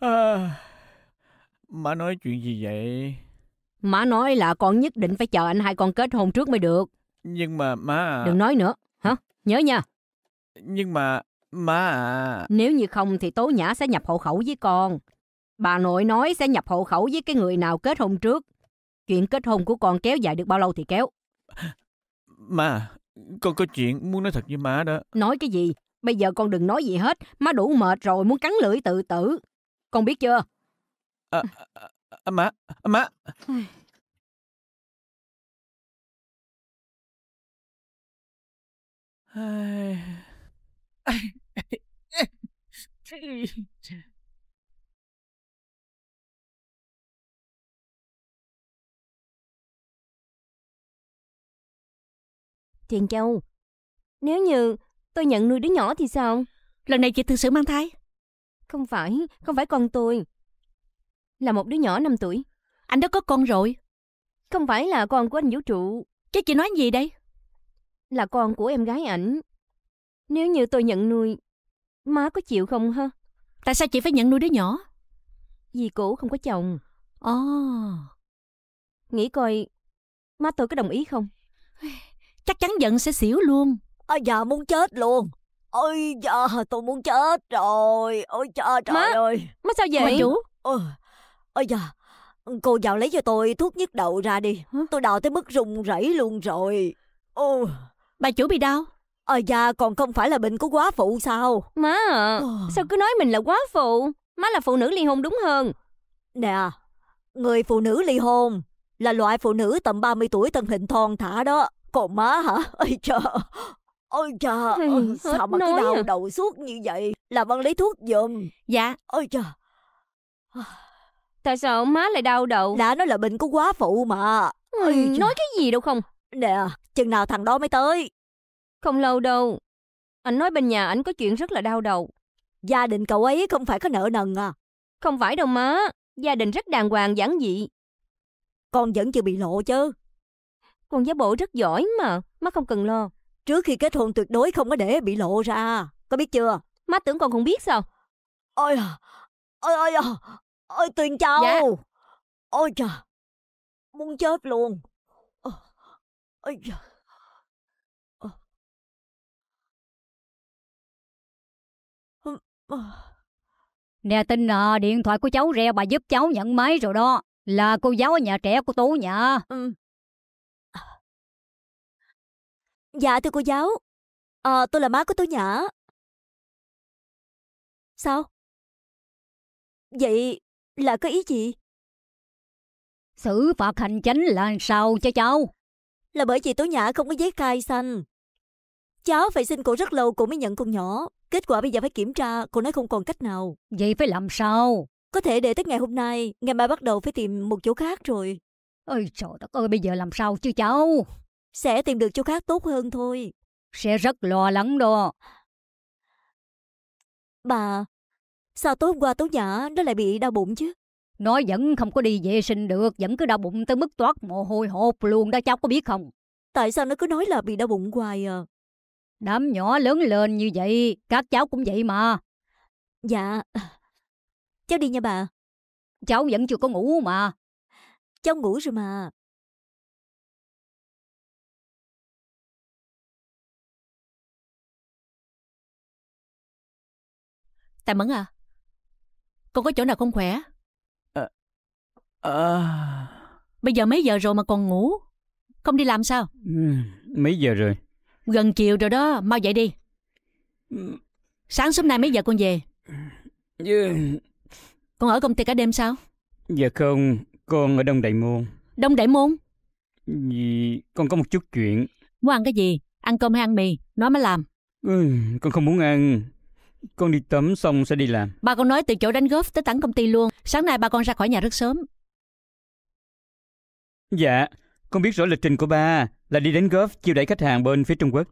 À, má nói chuyện gì vậy? Má nói là con nhất định phải chờ anh hai con kết hôn trước mới được. Nhưng mà má à... Đừng nói nữa, hả? Nhớ nha. Nhưng mà má à... Nếu như không thì Tố Nhã sẽ nhập hộ khẩu với con. Bà nội nói sẽ nhập hộ khẩu với cái người nào kết hôn trước. Chuyện kết hôn của con kéo dài được bao lâu thì kéo. Má, con có chuyện muốn nói thật với má đó. Nói cái gì? Bây giờ con đừng nói gì hết. Má đủ mệt rồi, muốn cắn lưỡi tự tử. Con biết chưa? À, à, à, má, má. Thiền Châu, nếu như tôi nhận nuôi đứa nhỏ thì sao? Lần này chị thực sự mang thai? Không phải, không phải con tôi. Là một đứa nhỏ 5 tuổi. Anh đã có con rồi. Không phải là con của anh vũ trụ. Chứ chị nói gì đây? Là con của em gái ảnh. Nếu như tôi nhận nuôi, má có chịu không ha? Tại sao chị phải nhận nuôi đứa nhỏ? Vì cổ không có chồng. Ồ. Oh. Nghĩ coi, má tôi có đồng ý không? Chắc chắn giận sẽ xỉu luôn. À, dạ muốn chết luôn. Ôi dạ tôi muốn chết rồi. Ôi trời trời má, ơi. Má sao vậy? Bà chủ. Ôi, ôi dạ. Cô vào lấy cho tôi thuốc nhức đầu ra đi. Tôi đau tới mức run rẩy luôn rồi. Ôi. Bà chủ bị đau? Ờ dạ còn không phải là bệnh của quá phụ sao? Má à, sao cứ nói mình là quá phụ? Má là phụ nữ ly hôn đúng hơn. Nè, người phụ nữ ly hôn là loại phụ nữ tầm 30 tuổi thân hình thon thả đó. Còn má hả? Ôi trời, ôi trời, ôi, sao mà cứ đau à. đầu suốt như vậy? Làm ơn lấy thuốc giùm. Dạ. Ôi trời. Tại sao má lại đau đầu? Đã nó là bệnh của quá phụ mà. Ừ, nói cái gì đâu không? Nè, chừng nào thằng đó mới tới? Không lâu đâu. Anh nói bên nhà anh có chuyện rất là đau đầu. Gia đình cậu ấy không phải có nợ nần à? Không phải đâu má. Gia đình rất đàng hoàng giản dị. Con vẫn chưa bị lộ chứ. Con giá bộ rất giỏi mà. Má không cần lo. Trước khi kết hôn tuyệt đối không có để bị lộ ra. Có biết chưa? Má tưởng con không biết sao? Ôi Ôi ôi ôi. Ôi Tuyền Châu. Dạ. Ôi trời. Muốn chết luôn. Ôi trời. Nè tin à, điện thoại của cháu reo bà giúp cháu nhận máy rồi đó. Là cô giáo ở nhà trẻ của Tố nhà. Ừ. Dạ thưa cô giáo. À, tôi là má của Tố Nhã. Sao? Vậy là có ý gì? Xử phạt hành chính là sao cho cháu? Là bởi vì Tố Nhã không có giấy khai xanh. Cháu phải xin cô rất lâu cô mới nhận con nhỏ. Kết quả bây giờ phải kiểm tra, cô nói không còn cách nào. Vậy phải làm sao? Có thể để tới ngày hôm nay, ngày mai bắt đầu phải tìm một chỗ khác rồi. Ôi trời đất ơi, bây giờ làm sao chứ cháu? Sẽ tìm được chỗ khác tốt hơn thôi. Sẽ rất lo lắng đó. Bà, sao tối hôm qua Tố Nhã nó lại bị đau bụng chứ? Nó vẫn không có đi vệ sinh được, vẫn cứ đau bụng tới mức toát mồ hôi hột luôn đó cháu có biết không? Tại sao nó cứ nói là bị đau bụng hoài à? Đám nhỏ lớn lên như vậy, các cháu cũng vậy mà. Dạ, cháu đi nha bà. Cháu vẫn chưa có ngủ mà. Cháu ngủ rồi mà. Tài Mẫn à, con có chỗ nào không khỏe? À, à... Bây giờ mấy giờ rồi mà còn ngủ? Không đi làm sao? Ừ, mấy giờ rồi? Gần chiều rồi đó, mau dậy đi. Sáng sớm nay mấy giờ con về? Yeah. Con ở công ty cả đêm sao? Dạ không, con ở Đông Đại Môn. Đông Đại Môn? Vì con có một chút chuyện. Muốn ăn cái gì? Ăn cơm hay ăn mì? Nói mới làm. Ừ, con không muốn ăn. Con đi tắm xong sẽ đi làm. Ba con nói từ chỗ đánh golf tới tận công ty luôn. Sáng nay ba con ra khỏi nhà rất sớm. Dạ, con biết rõ lịch trình của ba là đi đánh golf chiêu đãi khách hàng bên phía Trung Quốc.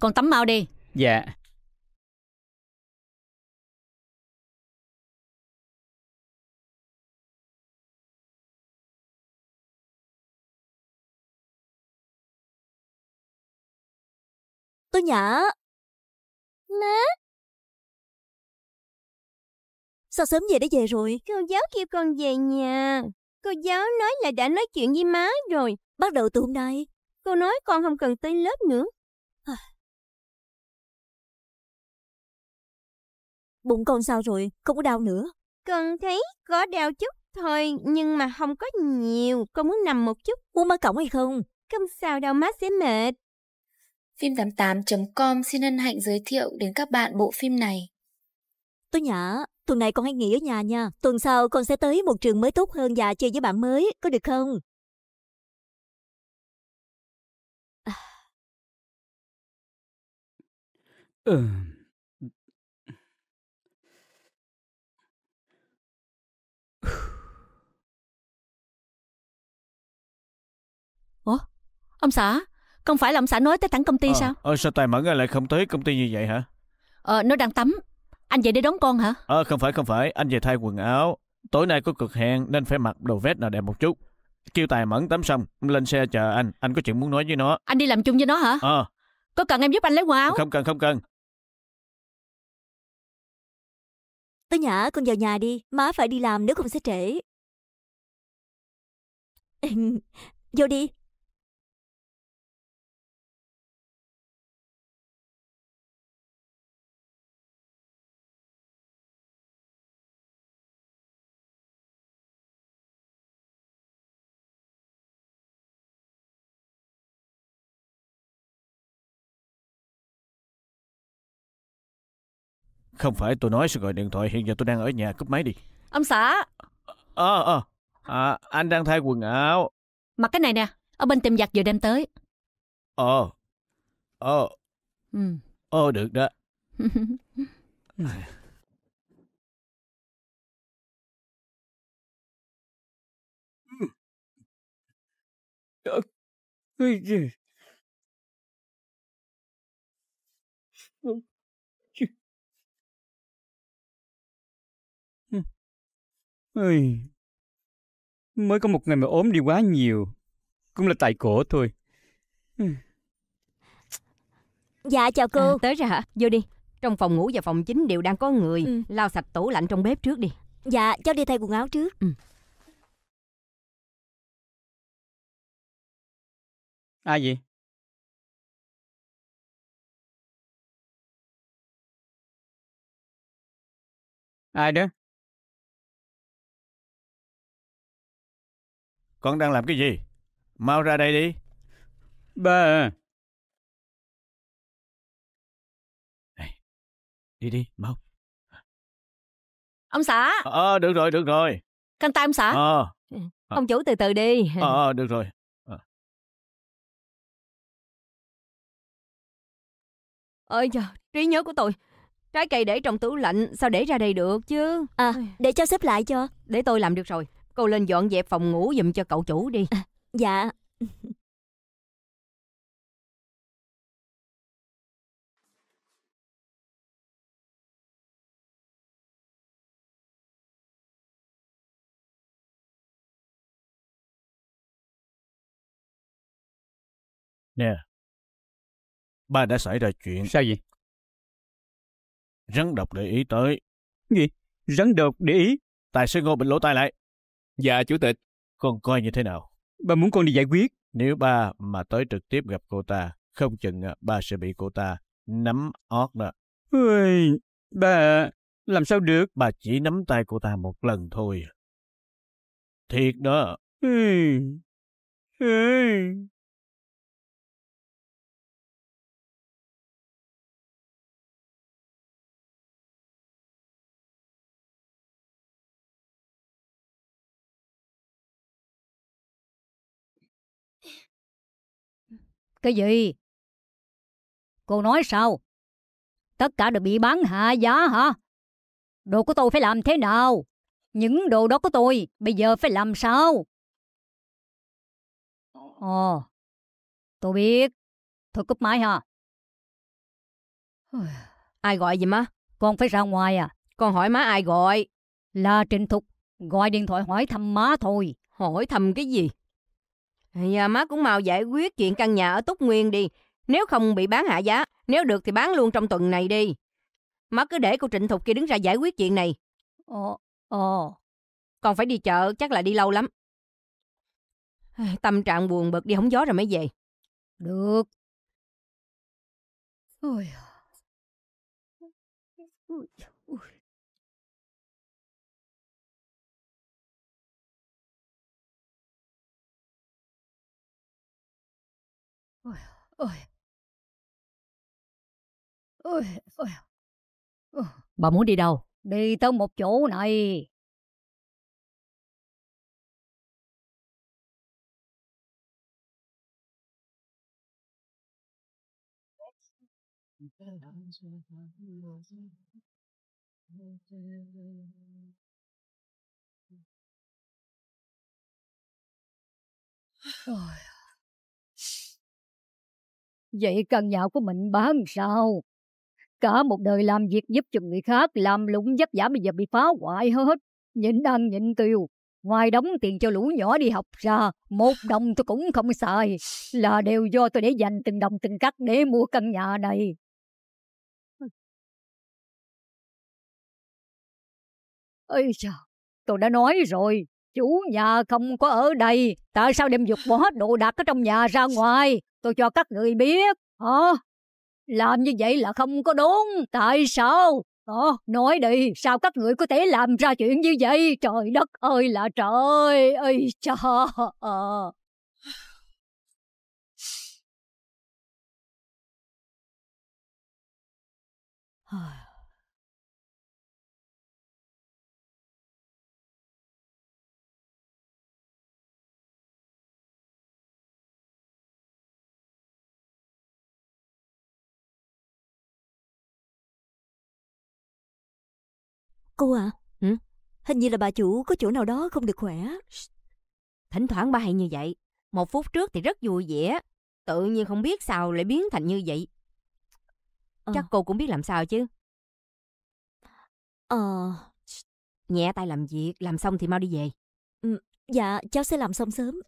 Con tắm mau đi. Dạ. Tôi Nhã. Má. Sao sớm về đã về rồi? Cô giáo kêu con về nhà. Cô giáo nói là đã nói chuyện với má rồi. Bắt đầu từ hôm nay. Cô nói con không cần tới lớp nữa. Bụng con sao rồi? Không có đau nữa. Con thấy có đau chút thôi, nhưng mà không có nhiều. Con muốn nằm một chút. Muốn má cổng hay không? Không sao đâu má sẽ mệt. Phim88.com xin hân hạnh giới thiệu đến các bạn bộ phim này. Tố Nhã, tuần này con hãy nghỉ ở nhà nha. Tuần sau con sẽ tới một trường mới tốt hơn và chơi với bạn mới, có được không? Ừ. Ông xã, không phải là ông xã nói tới thẳng công ty ờ, sao? Ờ, sao Tài Mẫn lại không tới công ty như vậy hả? Ờ, nó đang tắm. Anh về để đón con hả? Ờ, không phải, không phải. Anh về thay quần áo. Tối nay có cực hẹn nên phải mặc đồ vest nào đẹp một chút. Kêu Tài Mẫn tắm xong, lên xe chờ anh. Anh có chuyện muốn nói với nó. Anh đi làm chung với nó hả? Ờ, Có cần em giúp anh lấy quần áo? không cần, không cần. Tố Nhã, con vào nhà đi. Má phải đi làm nếu không sẽ trễ. Vô đi. Không phải tôi nói sẽ gọi điện thoại. Hiện giờ tôi đang ở nhà. Cúp máy đi. Ông xã, Ờ, ờ. À, anh đang thay quần áo. mặc cái này nè. Ở bên tiệm giặt vừa đem tới. Ờ. Ờ. Ừ. Ờ, được đó. Ôi giời. Ôi. Mới có một ngày mà ốm đi quá nhiều. Cũng là tại cổ thôi. Dạ, chào cô. À, tới rồi hả? Vô đi. Trong phòng ngủ và phòng chính đều đang có người. Ừ. Lau sạch tủ lạnh trong bếp trước đi. Dạ, cháu đi thay quần áo trước. Ai vậy? Ai đó? Con đang làm cái gì? Mau ra đây đi. Ba à. Đi đi, mau. Ông xã, Ờ, được rồi, được rồi. khăn tay ông xã. Ờ, Ông chủ từ từ đi. ờ, ờ, được rồi. Ơi trời, trí nhớ của tôi. Trái cây để trong tủ lạnh, sao để ra đây được chứ? À, để cháu xếp lại cho. Để tôi làm được rồi. Cô lên dọn dẹp phòng ngủ giùm cho cậu chủ đi. Dạ. Nè. Ba đã xảy ra chuyện. Sao vậy? Rắn độc để ý tới. Rắn độc để ý. Tài sẽ ngô bình lỗ tai lại. Dạ chủ tịch. Con coi như thế nào? Ba muốn con đi giải quyết. Nếu ba mà tới trực tiếp gặp cô ta, không chừng à, ba sẽ bị cô ta nắm ót đó. Ôi, ba, làm sao được? Ba chỉ nắm tay cô ta một lần thôi. Thiệt đó. Ôi, ôi. Cái gì? Cô nói sao? Tất cả đều bị bán hạ giá hả? Đồ của tôi phải làm thế nào? Những đồ đó của tôi bây giờ phải làm sao? Ồ, tôi biết. Thôi cúp máy ha. Ai gọi vậy má? Con phải ra ngoài à? Con hỏi má ai gọi? Là Trịnh Thục. Gọi điện thoại hỏi thăm má thôi. Hỏi thăm cái gì? Dạ má cũng mau giải quyết chuyện căn nhà ở Túc Nguyên đi. Nếu không bị bán hạ giá, nếu được thì bán luôn trong tuần này đi. Má cứ để cô Trịnh Thục kia đứng ra giải quyết chuyện này. Ồ, ồ. Con phải đi chợ, chắc là đi lâu lắm. Tâm trạng buồn bực đi hóng gió rồi mới về. Được. Ôi. Ôi. Ôi. Ôi. Ôi. Ôi. Ôi. Bà muốn đi đâu? Đi tới một chỗ này. Ôi. Vậy căn nhà của mình bán sao? Cả một đời làm việc giúp cho người khác, làm lũng vất vả bây giờ bị phá hoại hết. Nhịn ăn nhịn tiêu, ngoài đóng tiền cho lũ nhỏ đi học ra, một đồng tôi cũng không xài. Là đều do tôi để dành từng đồng từng cắt để mua căn nhà này. Ây chà, tôi đã nói rồi, chủ nhà không có ở đây. Tại sao đem dục bỏ hết đồ đạc ở trong nhà ra ngoài? Tôi cho các người biết. Hả? Làm như vậy là không có đúng. Tại sao? Ờ, nói đi, sao các người có thể làm ra chuyện như vậy? Trời đất ơi là trời! ơi cha! Ờ. Cô à? Ừ? Hình như là bà chủ có chỗ nào đó không được khỏe. Thỉnh thoảng ba hay như vậy. Một phút trước thì rất vui vẻ. Tự nhiên không biết sao lại biến thành như vậy. Ờ. Chắc cô cũng biết làm sao chứ. Ờ, Nhẹ tay làm việc, làm xong thì mau đi về. dạ cháu sẽ làm xong sớm.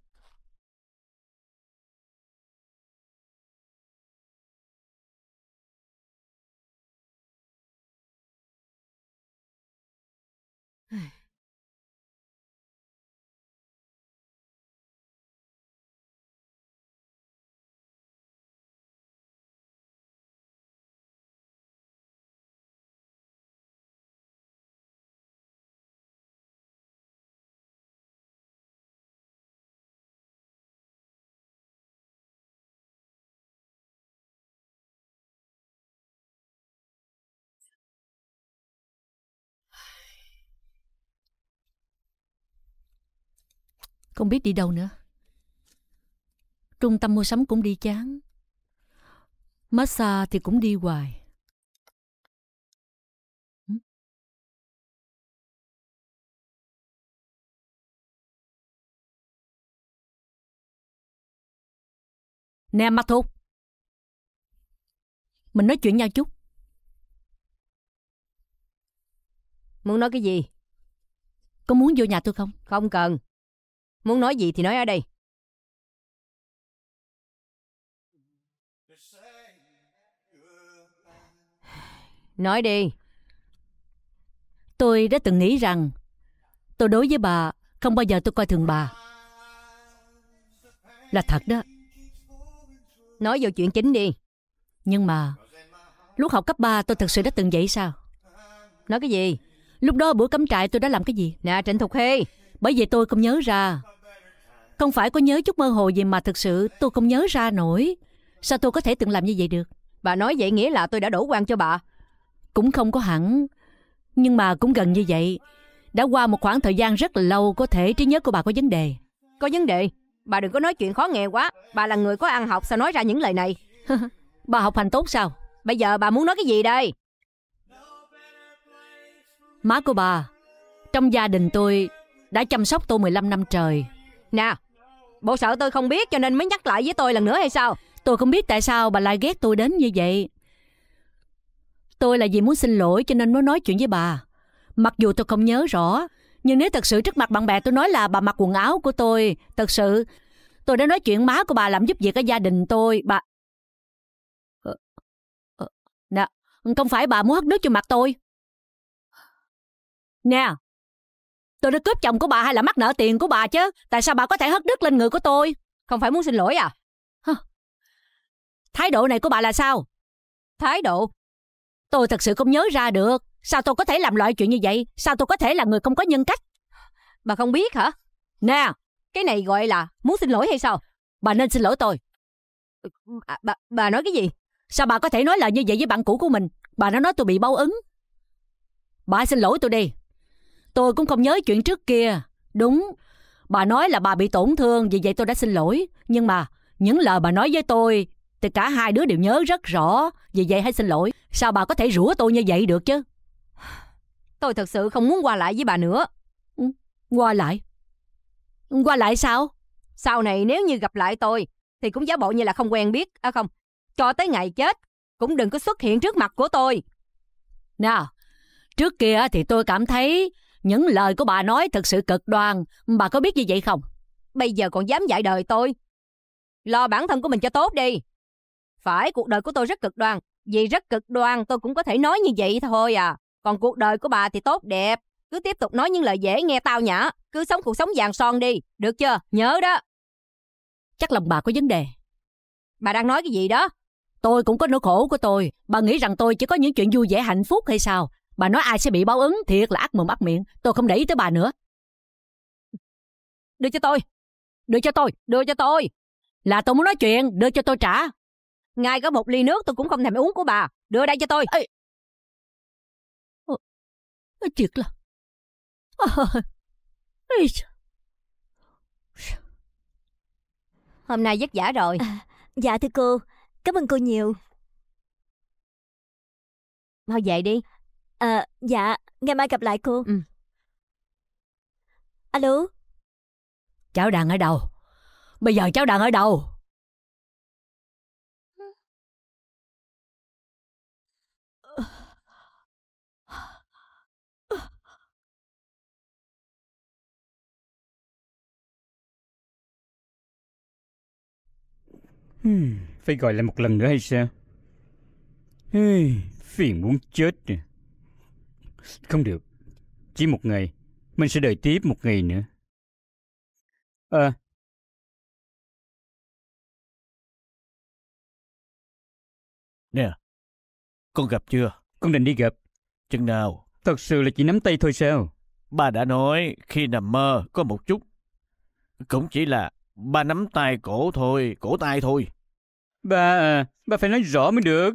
Không biết đi đâu nữa. Trung tâm mua sắm cũng đi chán. Massage thì cũng đi hoài. Nè mặt thục. Mình nói chuyện nhau chút. Muốn nói cái gì? Có muốn vô nhà tôi không? Không cần. Muốn nói gì thì nói ở đây. Nói đi. Tôi đã từng nghĩ rằng tôi đối với bà không bao giờ tôi coi thường bà. Là thật đó. Nói vô chuyện chính đi. Nhưng mà lúc học cấp 3 tôi thật sự đã từng vậy sao? Nói cái gì? Lúc đó bữa cắm trại tôi đã làm cái gì? Nè Trịnh Thục Hy. Bởi vì tôi không nhớ ra. Không phải có nhớ chút mơ hồ gì mà thực sự tôi không nhớ ra nổi. Sao tôi có thể từng làm như vậy được? Bà nói vậy nghĩa là tôi đã đổ quan cho bà. Cũng không có hẳn. Nhưng mà cũng gần như vậy. Đã qua một khoảng thời gian rất là lâu có thể trí nhớ của bà có vấn đề. Có vấn đề. Bà đừng có nói chuyện khó nghe quá. Bà là người có ăn học sao nói ra những lời này. Bà học hành tốt sao? Bây giờ bà muốn nói cái gì đây? Má của bà, trong gia đình tôi đã chăm sóc tôi 15 năm trời. Nè, bộ sợ tôi không biết cho nên mới nhắc lại với tôi lần nữa hay sao? Tôi không biết tại sao bà lại ghét tôi đến như vậy. Tôi là vì muốn xin lỗi cho nên mới nói chuyện với bà. Mặc dù tôi không nhớ rõ, nhưng nếu thật sự trước mặt bạn bè tôi nói là bà mặc quần áo của tôi, thật sự tôi đã nói chuyện má của bà làm giúp việc ở gia đình tôi, bà... Ờ, ờ, Nè, không phải bà muốn hất nước cho mặt tôi. Nè, tôi đã cướp chồng của bà hay là mắc nợ tiền của bà chứ? Tại sao bà có thể hất đứt lên người của tôi? Không phải muốn xin lỗi à? Thái độ này của bà là sao? Thái độ? Tôi thật sự không nhớ ra được. Sao tôi có thể làm loại chuyện như vậy? Sao tôi có thể là người không có nhân cách? Bà không biết hả? Nè, cái này gọi là muốn xin lỗi hay sao? Bà nên xin lỗi tôi. À, bà, bà nói cái gì? Sao bà có thể nói lời như vậy với bạn cũ của mình? Bà đã nói tôi bị báo ứng. Bà xin lỗi tôi đi. Tôi cũng không nhớ chuyện trước kia. Đúng, bà nói là bà bị tổn thương, vì vậy tôi đã xin lỗi. Nhưng mà những lời bà nói với tôi thì cả hai đứa đều nhớ rất rõ. Vì vậy hãy xin lỗi. Sao bà có thể rủa tôi như vậy được chứ? Tôi thật sự không muốn qua lại với bà nữa. Ừ, qua lại? Qua lại sao? Sau này nếu như gặp lại tôi thì cũng giả bộ như là không quen biết. À không, cho tới ngày chết cũng đừng có xuất hiện trước mặt của tôi. Nào, trước kia thì tôi cảm thấy những lời của bà nói thật sự cực đoan. Bà có biết như vậy không? Bây giờ còn dám dạy đời tôi. Lo bản thân của mình cho tốt đi. Phải, cuộc đời của tôi rất cực đoan. Vì rất cực đoan tôi cũng có thể nói như vậy thôi à. Còn cuộc đời của bà thì tốt đẹp. Cứ tiếp tục nói những lời dễ nghe tao nhã. Cứ sống cuộc sống vàng son đi. Được chưa? Nhớ đó. Chắc lòng bà có vấn đề. Bà đang nói cái gì đó? Tôi cũng có nỗi khổ của tôi. Bà nghĩ rằng tôi chỉ có những chuyện vui vẻ hạnh phúc hay sao? Bà nói ai sẽ bị báo ứng thiệt là ác mồm ác miệng. Tôi không để ý tới bà nữa. Đưa cho tôi. Đưa cho tôi. Đưa cho tôi. Là tôi muốn nói chuyện. Đưa cho tôi trả. Ngay có một ly nước tôi cũng không thèm uống của bà. Đưa đây cho tôi. Ê. Ồ, thiệt là... Ê. Hôm nay vất vả rồi. À, dạ thưa cô, cảm ơn cô nhiều. Thôi về đi. À, dạ, ngày mai gặp lại cô. Ừ. Alo? Cháu đang ở đâu? Bây giờ cháu đang ở đâu? Hmm, phải gọi lại một lần nữa hay sao? Hey, phiền muốn chết nè. Không được. Chỉ một ngày. Mình sẽ đợi tiếp một ngày nữa. À. Nè, con gặp chưa? Con định đi gặp. Chừng nào? Thật sự là chỉ nắm tay thôi sao? Ba đã nói khi nằm mơ có một chút. Cũng chỉ là ba nắm tay cổ thôi, cổ tay thôi. Ba à, ba phải nói rõ mới được.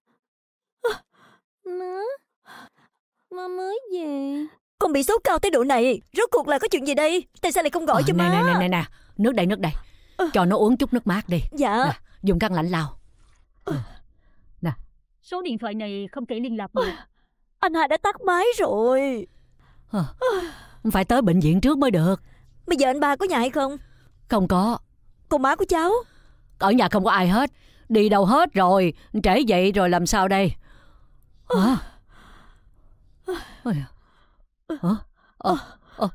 Má, má mới về. Con bị sốt cao tới độ này, rốt cuộc là có chuyện gì đây? Tại sao lại không gọi ờ, cho nè, má? Nè nè nè nè, nước đây nước đây. Cho nó uống chút nước mát đi. Dạ. Nè, dùng khăn lạnh lau. Nè. Số điện thoại này không thể liên lạc được. Anh hai đã tắt máy rồi. À, phải tới bệnh viện trước mới được. Bây giờ anh ba có nhà hay không? Không có. Còn má của cháu? Ở nhà không có ai hết. Đi đâu hết rồi. Trễ dậy rồi làm sao đây? Hả? Hả? Ờ, ờ.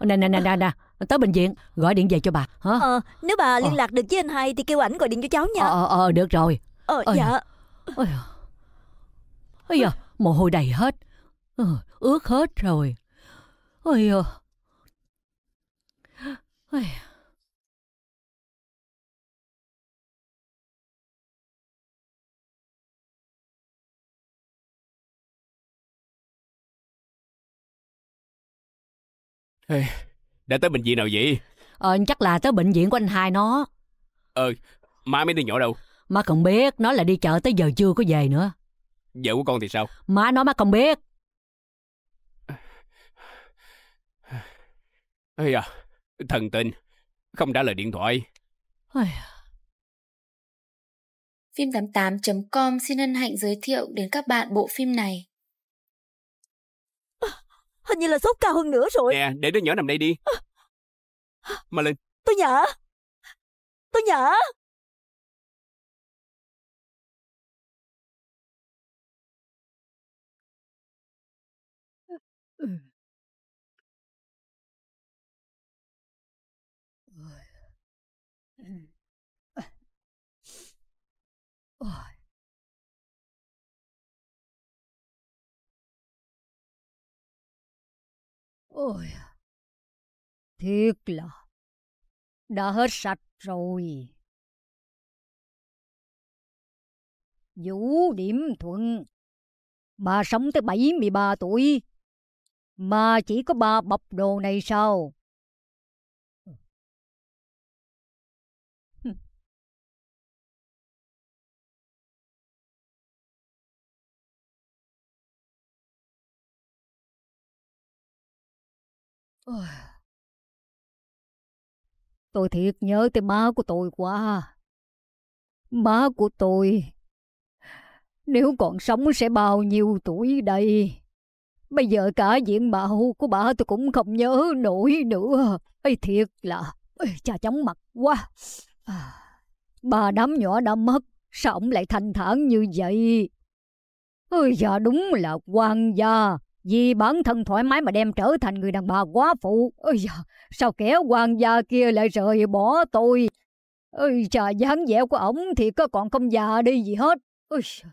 Nè nè nè nè nè. Tới bệnh viện gọi điện về cho bà hả? Ờ. Nếu bà liên lạc được với anh hai thì kêu ảnh gọi điện cho cháu nha. Ờ ờ được rồi. Ờ Ôi dạ. ôi ôi da mồ hôi đầy hết. Ừ, ướt hết rồi. Ôi ôi ôi đã tới bệnh viện nào vậy? Ờ, chắc là tới bệnh viện của anh hai nó. Ờ, má mấy đứa nhỏ đâu? Má không biết, nó là đi chợ tới giờ chưa có về nữa. Vợ của con thì sao? Má nói má không biết. Ây à, thần tình, không trả lời điện thoại. Ôi, Phim88.com xin hân hạnh giới thiệu đến các bạn bộ phim này. Hình như là sốt cao hơn nữa rồi. Nè, để đứa nhỏ nằm đây đi. Mà lên, Tôi nhả. Tôi nhả. Ôi, à. thiệt là đã hết sạch rồi. Vũ Điểm Thuận, bà sống tới 73 tuổi, mà chỉ có ba bọc đồ này sao? Ôi. Tôi thiệt nhớ tới má của tôi quá. Má của tôi, nếu còn sống sẽ bao nhiêu tuổi đây? Bây giờ cả diện mạo của bà tôi cũng không nhớ nổi nữa. Ây thiệt là, ây, cha chóng mặt quá. À, bà đám nhỏ đã mất, sao ông lại thanh thản như vậy? Ôi dạ đúng là quan gia. Vì bản thân thoải mái mà đem trở thành người đàn bà quá phụ. Ôi da, sao kẻ quan gia kia lại rời bỏ tôi? Ôi trời, dáng vẻ của ổng thì có còn không già đi gì hết. Ôi da.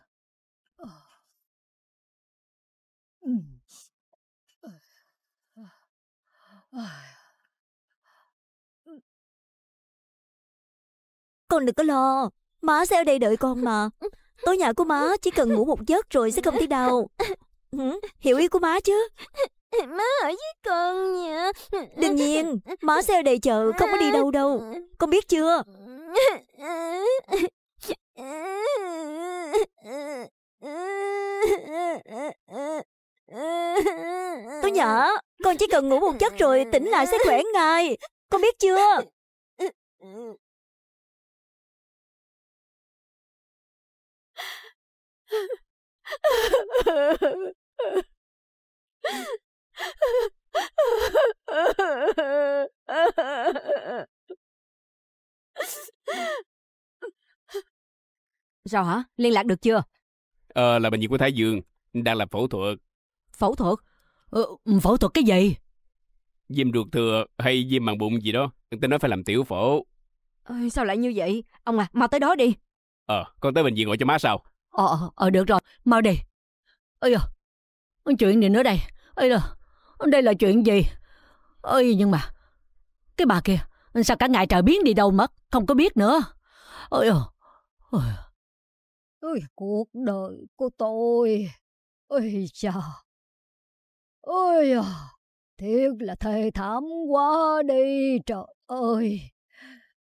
Con đừng có lo. Má sẽ ở đây đợi con mà. Tối nhà của má chỉ cần ngủ một giấc rồi sẽ không thấy đau. Ừ, hiểu ý của má chứ? Má ở với con nha. Đương nhiên, má sẽ ở đây chờ, không có đi đâu đâu. Con biết chưa? Tôi nhỏ, con chỉ cần ngủ một giấc rồi tỉnh lại sẽ khỏe ngay. Con biết chưa? Sao hả? Liên lạc được chưa? Ờ, là bệnh viện của Thái Dương, đang làm phẫu thuật. Phẫu thuật? ờ, phẫu thuật cái gì? Viêm ruột thừa hay viêm màng bụng gì đó, tôi nói phải làm tiểu phẫu. Ôi, sao lại như vậy? Ông à, mau tới đó đi. Ờ, con tới bệnh viện gọi cho má sao? Ờ, ờ, ờ, được rồi, mau đi. Ây da, chuyện gì nữa đây? Ây da, đây là chuyện gì? Ơi nhưng mà, cái bà kia, sao cả ngày trời biến đi đâu mất, không có biết nữa. ơi da, ôi, Ôi, cuộc đời của tôi. Ôi cha, Ôi à, thiệt là thê thảm quá đi trời ơi.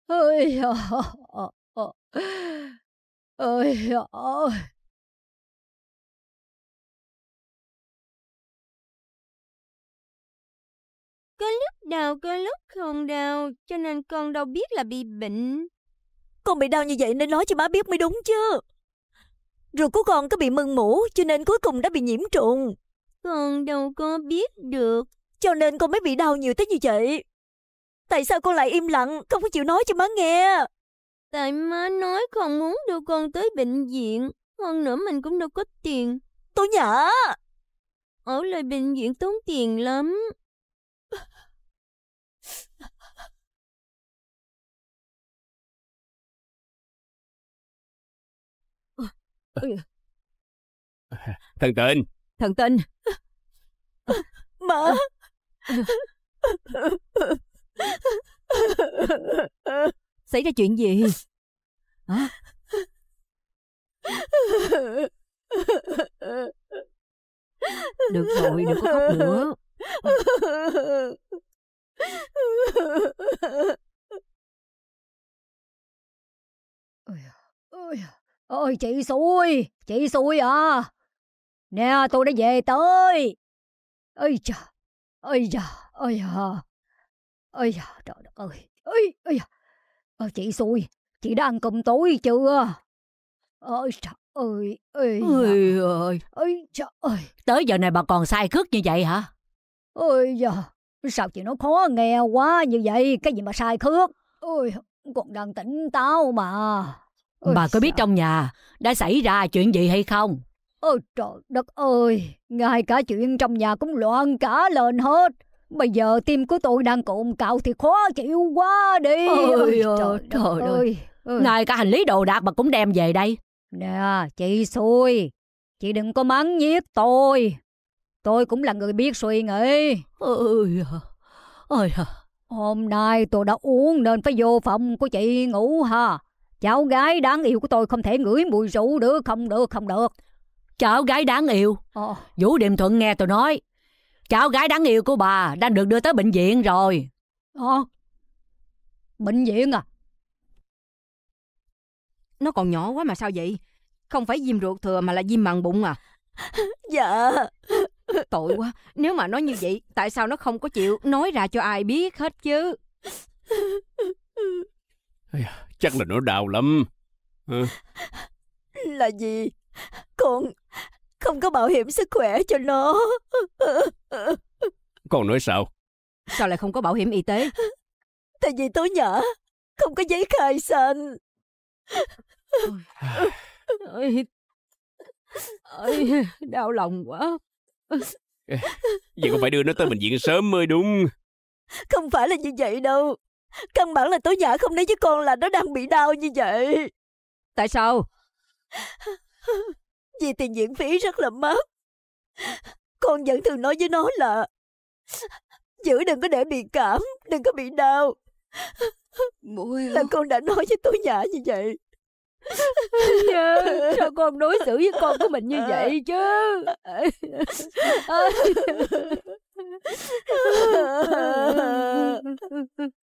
Ôi à, à, à. Ôi ơi. Có lúc đau, có lúc không đau, cho nên con đâu biết là bị bệnh. Con bị đau như vậy nên nói cho má biết mới đúng chứ. Ruột của con có bị mưng mủ cho nên cuối cùng đã bị nhiễm trùng. Con đâu có biết được. Cho nên con mới bị đau nhiều tới như vậy. Tại sao con lại im lặng, không có chịu nói cho má nghe? Tại má nói không muốn đưa con tới bệnh viện. Hơn nữa mình cũng đâu có tiền. Tôi nhả. Ở lại bệnh viện tốn tiền lắm. Thần tình, Thần tinh. Má. Xảy ra chuyện gì? Hả? Được rồi, đừng có khóc nữa. Ôi, à, ôi, à, Ôi chị xui, chị xui à. Nè tôi đã về tới. Ây chà, ây da, ây da. Ây da, trời đất ơi. Ây, ây da. Ờ, chị xui, chị đã ăn cơm tối chưa? Ôi trời ơi, ơi, Ôi ơi, ơi trời ơi, tới giờ này bà còn sai khước như vậy hả? ôi da, sao chị nói khó nghe quá như vậy, cái gì mà sai khước? Ôi, còn đang tỉnh táo mà. Bà có biết trong nhà đã xảy ra chuyện gì hay không? Ôi trời đất ơi, ngay cả chuyện trong nhà cũng loạn cả lên hết. Bây giờ tim của tôi đang cồn cào thì khó chịu quá đi. Ôi Ôi, trời, trời ơi. ơi. Ôi. Ngay cả hành lý đồ đạc bà cũng đem về đây. Nè, chị xui. Chị đừng có mắng nhiếc tôi. Tôi cũng là người biết suy nghĩ. Ôi, ôi, Hôm nay tôi đã uống nên phải vô phòng của chị ngủ ha. Cháu gái đáng yêu của tôi không thể ngửi mùi rượu được, không được, không được. cháu gái đáng yêu. Ờ, Vũ Điềm Thuận nghe tôi nói. Cháu gái đáng yêu của bà đang được đưa tới bệnh viện rồi. ờ. Bệnh viện à? Nó còn nhỏ quá mà sao vậy? Không phải viêm ruột thừa mà là viêm màng bụng à? Dạ Tội quá. Nếu mà nói như vậy, tại sao nó không có chịu nói ra cho ai biết hết chứ? Chắc là nó đau lắm. Ờ, Là gì Con không có bảo hiểm sức khỏe cho nó Con nói sao? Sao lại không có bảo hiểm y tế? Tại vì tối nhỏ Không có giấy khai sinh Ôi, ôi, đau lòng quá. Vậy con phải đưa nó tới bệnh viện sớm mới đúng. Không phải là như vậy đâu Căn bản là tối nhỏ không nói với con là nó đang bị đau như vậy. Tại sao? Vì tiền viện phí rất là mắc. Con vẫn thường nói với nó là Giữ đừng có để bị cảm Đừng có bị đau. Là con đã nói với tối nhã như vậy. Dạ, sao con đối xử với con của mình như vậy chứ?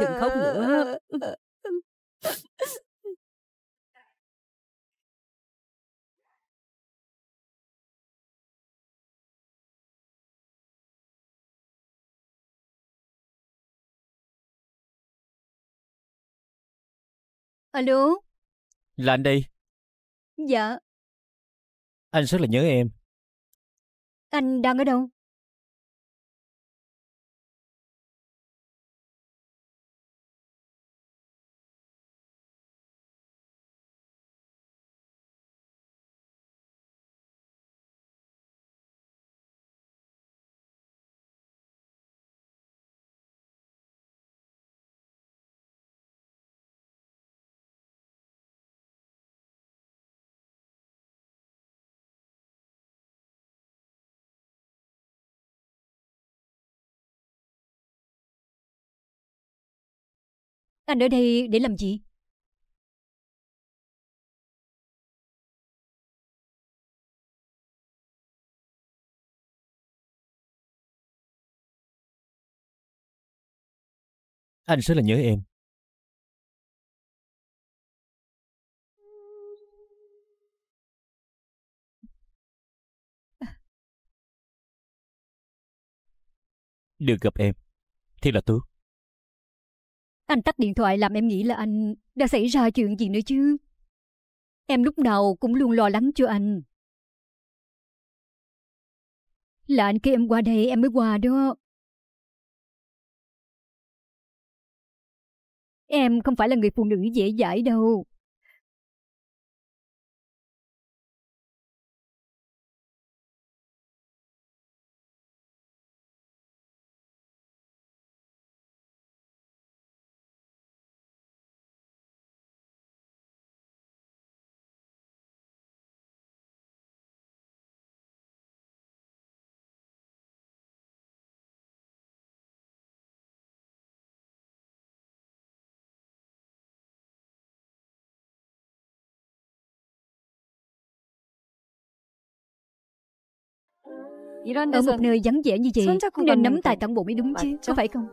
Đừng khóc nữa. Alo, là anh đây. dạ, Anh rất là nhớ em. anh đang ở đâu? Anh ở đây để làm gì? Anh rất là nhớ em. Được gặp em. Thì là tốt. Anh tắt điện thoại làm em nghĩ là anh đã xảy ra chuyện gì nữa chứ. Em lúc nào cũng luôn lo lắng cho anh. Là anh kêu em qua đây, em mới qua đó. Em không phải là người phụ nữ dễ dãi đâu. Ở một nơi vắng vẻ như vậy Nên nắm tay tận bộ mới đúng chứ Có phải không?